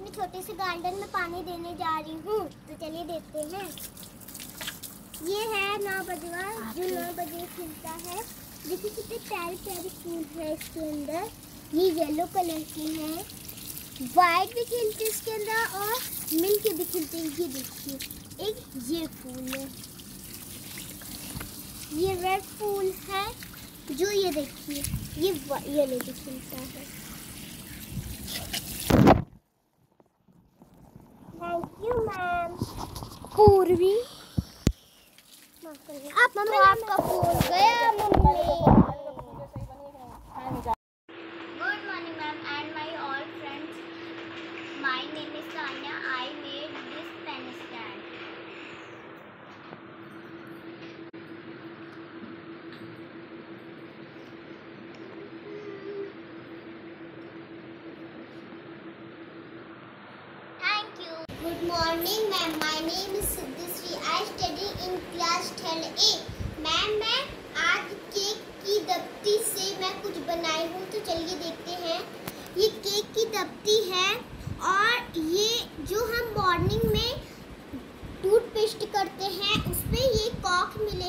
अपने छोटे से गार्डन में पानी देने जा रही हूँ। तो चलिए देखते हैं। ये है नौ बजवा जो नौ बजे खिलता है। देखिए कितने प्यारे प्यारे फूल है इसके अंदर। ये येलो कलर के हैं। वाइट भी खिलते इसके अंदर और मिल्क भी खिलते हैं। ये देखिए, एक ये फूल है। ये रेड फूल है। जो ये देखिए, ये येलो भी खिलता है थैंक यू मैम पूर्वी। आप मम्मी आपका फ़ोन गया mummy good morning ma'am and my all friends my name is Tanya I made this pen stand Thank you. Good morning, ma'am. Name is Siddhisri. I study in class 10A. Ma'am मैं आज cake की दफ्ती से मैं कुछ बनाई हूँ तो चलिए देखते हैं ये केक की दफ्ती है और ये जो हम मॉर्निंग में टूथपेस्ट करते हैं उसमें ये कॉक मिले